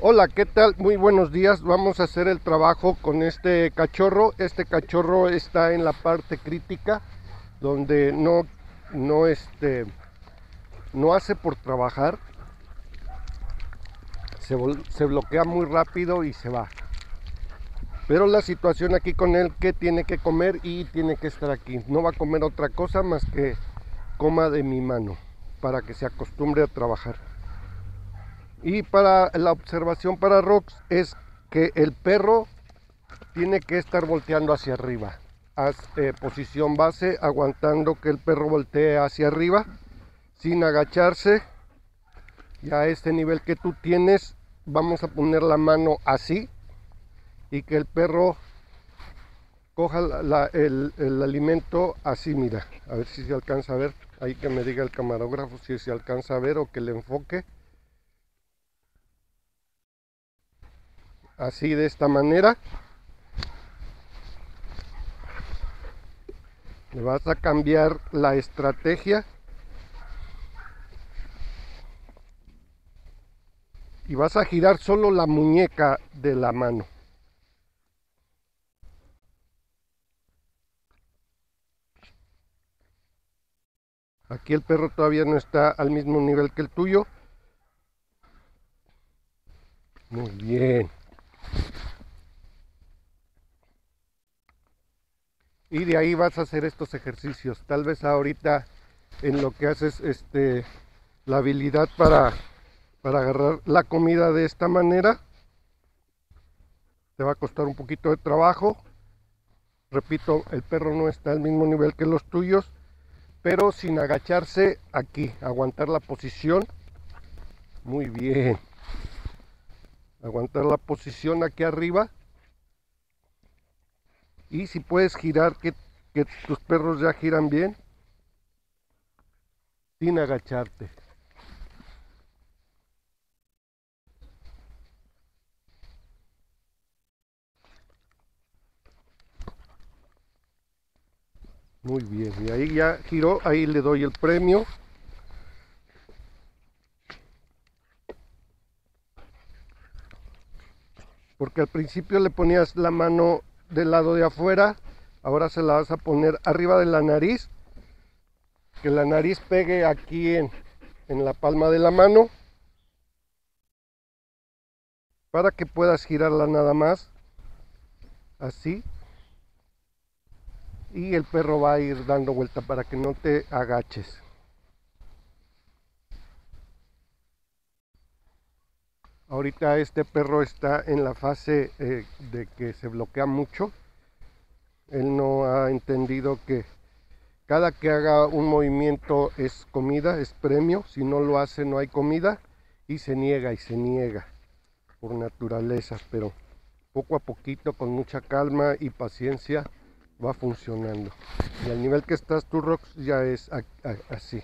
Hola, ¿qué tal? Muy buenos días. Vamos a hacer el trabajo con este cachorro. Este cachorro está en la parte crítica donde no no este no hace por trabajar. Se, se bloquea muy rápido y se va. Pero la situación aquí con él que tiene que comer y tiene que estar aquí. No va a comer otra cosa más que coma de mi mano para que se acostumbre a trabajar. Y para la observación para Rox es que el perro tiene que estar volteando hacia arriba. Haz eh, posición base, aguantando que el perro voltee hacia arriba, sin agacharse. Y a este nivel que tú tienes, vamos a poner la mano así y que el perro coja el, el, alimento así, mira. A ver si se alcanza a ver. Ahí que me diga el camarógrafo si se alcanza a ver o que le enfoque. Así de esta manera. Le vas a cambiar la estrategia. Y vas a girar solo la muñeca de la mano. Aquí el perro todavía no está al mismo nivel que el tuyo. Muy bien y de ahí vas a hacer estos ejercicios. Tal vez ahorita en lo que haces este la habilidad para para agarrar la comida de esta manera te va a costar un poquito de trabajo. Repito el perro no está al mismo nivel que los tuyos pero sin agacharse aquí aguantar la posición. Muy bien. Aguantar la posición aquí arriba y si puedes girar que, tus perros ya giran bien sin agacharte. Muy bien y ahí ya giró ahí le doy el premio. Porque al principio le ponías la mano del lado de afuera, ahora se la vas a poner arriba de la nariz, que la nariz pegue aquí en, en la palma de la mano, para que puedas girarla nada más, así, y el perro va a ir dando vuelta para que no te agaches. Ahorita este perro está en la fase eh, de que se bloquea mucho. Él no ha entendido que cada que haga un movimiento es comida, es premio. Si no lo hace no hay comida y se niega y se niega por naturaleza. Pero poco a poquito, con mucha calma y paciencia, va funcionando. Y al nivel que estás tú, Rox, ya es así.